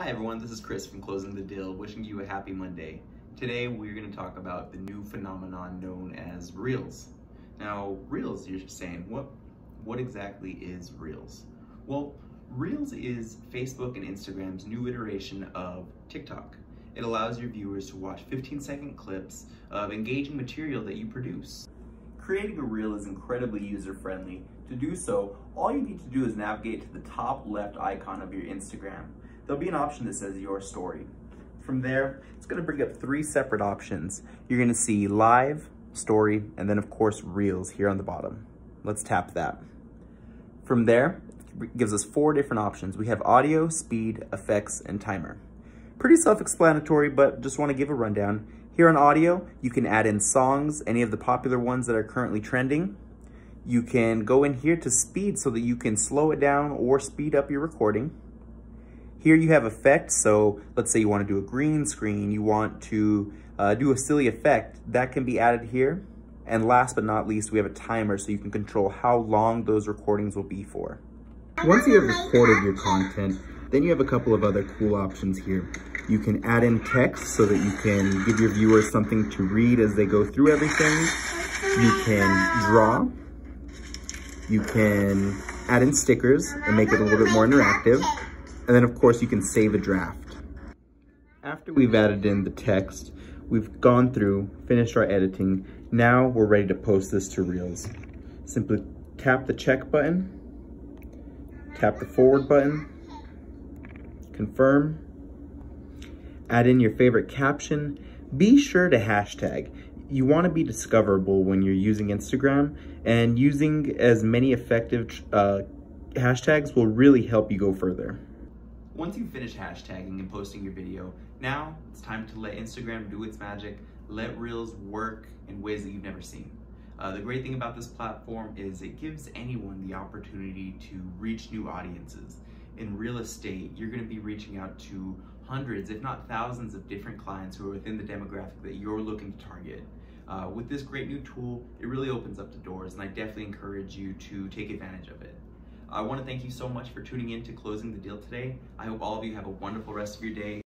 Hi everyone, this is Chris from Closing the Deal, wishing you a happy Monday. Today we're going to talk about the new phenomenon known as Reels. Now, Reels, you're saying, what, what exactly is Reels? Well, Reels is Facebook and Instagram's new iteration of TikTok. It allows your viewers to watch 15 second clips of engaging material that you produce. Creating a reel is incredibly user-friendly. To do so, all you need to do is navigate to the top left icon of your Instagram there'll be an option that says your story. From there, it's gonna bring up three separate options. You're gonna see live, story, and then of course reels here on the bottom. Let's tap that. From there, it gives us four different options. We have audio, speed, effects, and timer. Pretty self-explanatory, but just wanna give a rundown. Here on audio, you can add in songs, any of the popular ones that are currently trending. You can go in here to speed so that you can slow it down or speed up your recording. Here you have effects, so let's say you want to do a green screen, you want to uh, do a silly effect, that can be added here. And last but not least, we have a timer so you can control how long those recordings will be for. Once you have recorded your content, then you have a couple of other cool options here. You can add in text so that you can give your viewers something to read as they go through everything. You can draw. You can add in stickers and make it a little bit more interactive. And then of course you can save a draft. After we've added in the text, we've gone through, finished our editing. Now we're ready to post this to Reels. Simply tap the check button, tap the forward button, confirm, add in your favorite caption. Be sure to hashtag. You want to be discoverable when you're using Instagram and using as many effective uh, hashtags will really help you go further. Once you finish hashtagging and posting your video, now it's time to let Instagram do its magic, let Reels work in ways that you've never seen. Uh, the great thing about this platform is it gives anyone the opportunity to reach new audiences. In real estate, you're going to be reaching out to hundreds, if not thousands, of different clients who are within the demographic that you're looking to target. Uh, with this great new tool, it really opens up the doors, and I definitely encourage you to take advantage of it. I want to thank you so much for tuning in to Closing the Deal today. I hope all of you have a wonderful rest of your day.